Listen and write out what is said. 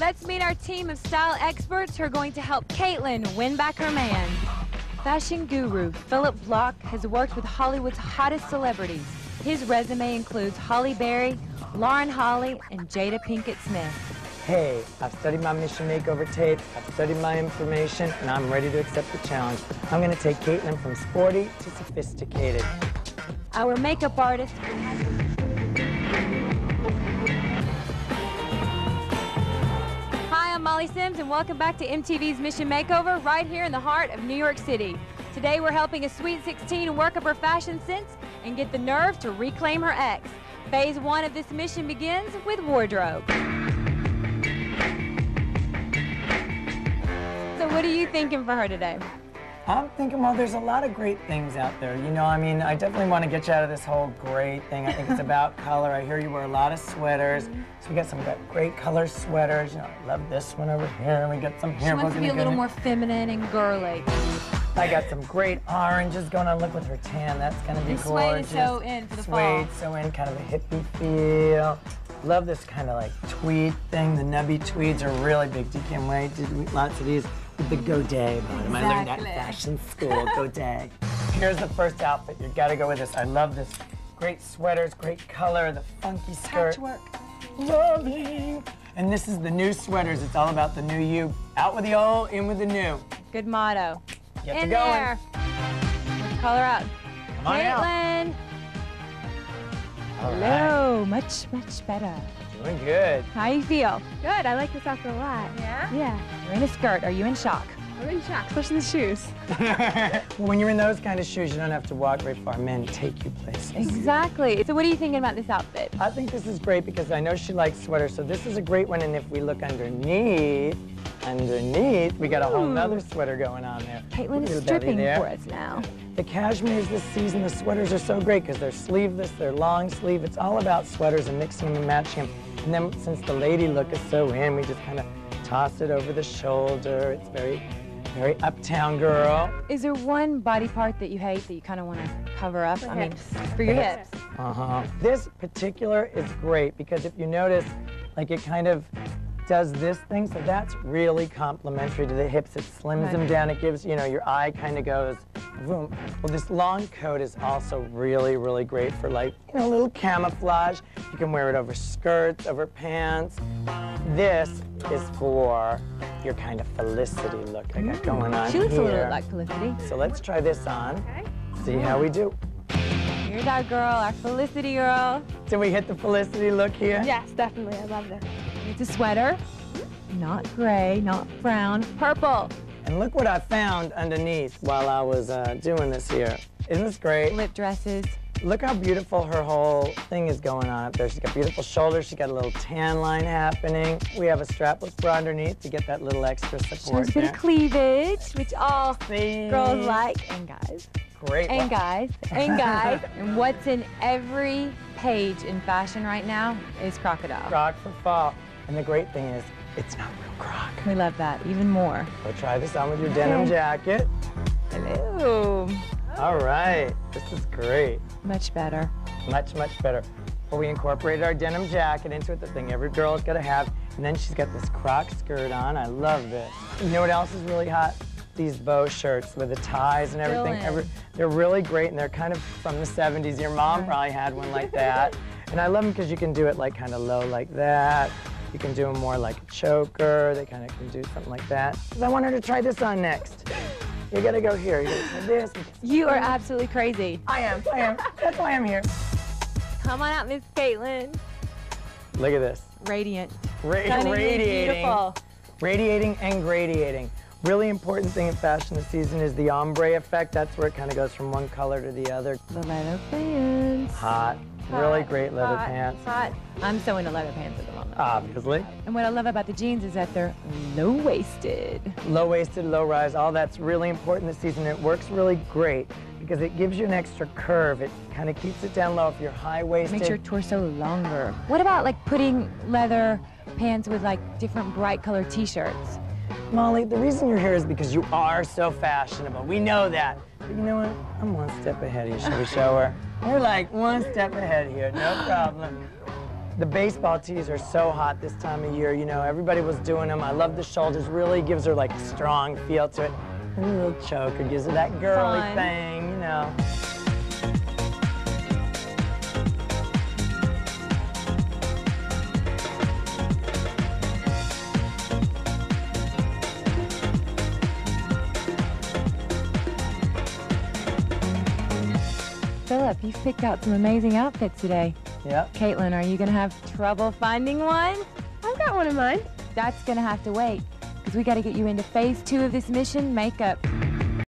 Let's meet our team of style experts who are going to help Caitlin win back her man. Fashion guru Phillip Bloch has worked with Hollywood's hottest celebrities. His resume includes Halle Berry, Lauren Holly, and Jada Pinkett Smith. Hey, I've studied my mission makeover tape, I've studied my information, and I'm ready to accept the challenge. I'm gonna take Caitlin from sporty to sophisticated. Our makeup artist Molly Sims, and welcome back to MTV's Mission Makeover right here in the heart of New York City. Today, we're helping a sweet 16 work up her fashion sense and get the nerve to reclaim her ex. Phase one of this mission begins with wardrobe. So, what are you thinking for her today? I'm thinking, well, there's a lot of great things out there. You know, I mean, I definitely want to get you out of this whole gray thing. I think it's about color. I hear you wear a lot of sweaters. Mm-hmm. So we got some great color sweaters. You know, I love this one over here. We got some here. She wants to be a little more feminine and girly. I got some great oranges going on. Look with her tan. That's going to be gorgeous. suede so in for the Suede, fall. so in, kind of a hippie feel. Love this kind of like tweed thing. The nubby tweeds are really big. You can't wait. Did we- lots of these the godet bottom. I learned that in fashion school, godet. Here's the first outfit. You got to go with this. I love this. Great sweaters, great color, the funky skirt. Patchwork. Loving. And this is the new sweaters. It's all about the new you. Out with the old, in with the new. Good motto. Get in to going. there. Let's call her out. Come on out. Caitlin. All right. Hello. Much, much better. Doing good. How you feel? Good. I like this outfit a lot. Yeah? Yeah. You're in a skirt. Are you in shock? I'm in shock, especially the shoes. well, when you're in those kind of shoes, you don't have to walk very far. Men take you places. Exactly. So what are you thinking about this outfit? I think this is great because I know she likes sweaters, so this is a great one. And if we look underneath, underneath, we got a whole Ooh. nother sweater going on there. Caitlin is belly stripping there. for us now. The cashmeres this season, the sweaters are so great because they're sleeveless, they're long sleeve. It's all about sweaters and mixing them and matching them. And then since the lady look is so in, we just kind of toss it over the shoulder. It's very, very uptown girl. Is there one body part that you hate that you kind of want to cover up? I mean, for your The hips. Uh-huh. This particular is great because if you notice, like it kind of does this thing, so that's really complementary to the hips. It slims them down. It gives, you know, your eye kind of goes, boom. Well, this long coat is also really, really great for like, you know, a little camouflage. You can wear it over skirts, over pants. This is for your kind of Felicity look I got going on She looks here. a little like Felicity. So let's try this on. Okay. See how we do. Here's our girl, our Felicity girl. Did we hit the Felicity look here? Yes, definitely. I love this. It's a sweater. Not gray, not brown, purple. And look what I found underneath while I was uh, doing this here. Isn't this great? Lip dresses. Look how beautiful her whole thing is going on up there. She's got beautiful shoulders. She's got a little tan line happening. We have a strapless bra underneath to get that little extra support Shows a bit of cleavage, which all See? girls like, and guys, Great. and guys, and guys. and what's in every page in fashion right now is crocodile. Croc for fall. And the great thing is, it's not real croc. We love that even more. So try this on with your denim jacket. Hello. All right. This is great. Much better. Much, much better. Well, we incorporated our denim jacket into it, the thing every girl's got to have. And then she's got this croc skirt on. I love this. You know what else is really hot? These bow shirts with the ties and everything. Every, they're really great, and they're kind of from the 70s. Your mom probably had one like that. And I love them because you can do it like kind of low like that. You can do them more like a choker. They kind of can do something like that. 'Cause I want her to try this on next. You gotta go here. You gotta try this. You are absolutely crazy. I am, I am. That's why I'm here. Come on out, Miss Caitlin. Look at this. Radiant. Ra- Stunningly radiating. beautiful. Radiating and gradiating. Really important thing in fashion this season is the ombre effect. That's where it kind of goes from one color to the other. The leather pants. Hot. Really great leather hot, pants. Hot. I'm so into leather pants at the moment. Obviously. And what I love about the jeans is that they're low-waisted. Low-waisted, low-rise, all that's really important this season. It works really great because it gives you an extra curve. It kind of keeps it down low if you're high-waisted. It makes your torso longer. What about like putting leather pants with like different bright color t-shirts? Molly, the reason you're here is because you are so fashionable. We know that. But you know what? I'm one step ahead of you. Should we show her? We're like one step ahead here. No problem. The baseball tees are so hot this time of year. You know, everybody was doing them. I love the shoulders. Really gives her like strong feel to it. And the little choker gives her that girly Fun. thing, you know. Phillip, you've picked out some amazing outfits today. Yep. Caitlin, are you going to have trouble finding one? I've got one of mine. That's going to have to wait because we got to get you into phase two of this mission makeup.